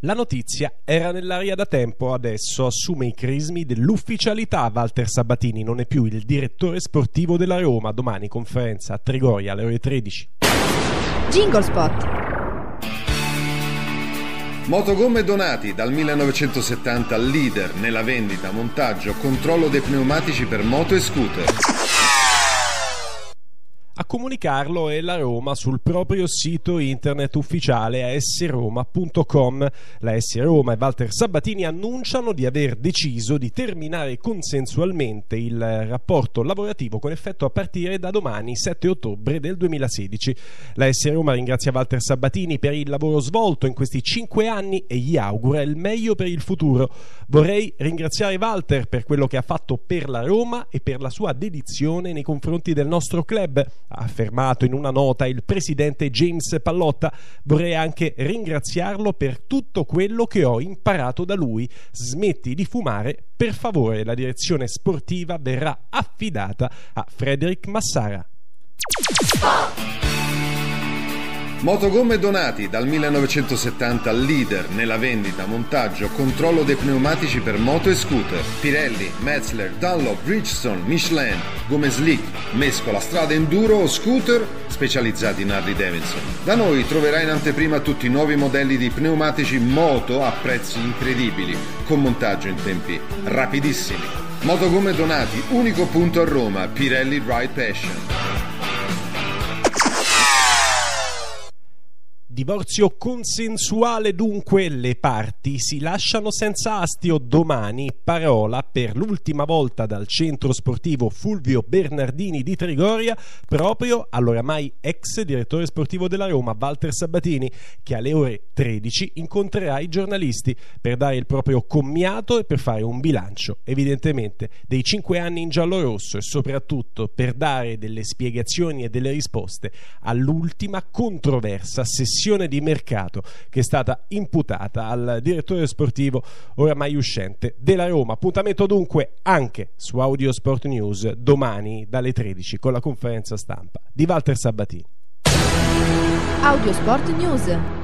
La notizia era nell'aria da tempo, adesso assume i crismi dell'ufficialità. Walter Sabatini non è più il direttore sportivo della Roma. Domani conferenza a Trigoria alle ore 13. Jingle Spot. Motogomme Donati dal 1970 leader nella vendita, montaggio, controllo dei pneumatici per moto e scooter. A comunicarlo è la Roma sul proprio sito internet ufficiale asroma.com. La S Roma e Walter Sabatini annunciano di aver deciso di terminare consensualmente il rapporto lavorativo con effetto a partire da domani 7 ottobre del 2016. La S Roma ringrazia Walter Sabatini per il lavoro svolto in questi cinque anni e gli augura il meglio per il futuro. Vorrei ringraziare Walter per quello che ha fatto per la Roma e per la sua dedizione nei confronti del nostro club ha affermato in una nota il presidente James Pallotta. Vorrei anche ringraziarlo per tutto quello che ho imparato da lui. Smetti di fumare, per favore, la direzione sportiva verrà affidata a Frederic Massara. Motogomme Donati dal 1970 leader nella vendita, montaggio, controllo dei pneumatici per moto e scooter. Pirelli, Metzler, Dunlop, Bridgestone, Michelin, gomme slick, mescola, strada enduro o scooter specializzati in Harley Davidson. Da noi troverai in anteprima tutti i nuovi modelli di pneumatici moto a prezzi incredibili, con montaggio in tempi rapidissimi. Motogomme Donati, unico punto a Roma, Pirelli Ride Passion. Divorzio consensuale dunque, le parti si lasciano senza astio domani, parola per l'ultima volta dal centro sportivo Fulvio Bernardini di Trigoria proprio all'oramai ex direttore sportivo della Roma Walter Sabatini che alle ore 13 incontrerà i giornalisti per dare il proprio commiato e per fare un bilancio evidentemente dei cinque anni in giallo-rosso e soprattutto per dare delle spiegazioni e delle risposte all'ultima controversa sessione di mercato che è stata imputata al direttore sportivo oramai uscente della Roma. Appuntamento dunque anche su Audio Sport News domani dalle 13 con la conferenza stampa di Walter Sabatini. Audio Sport News.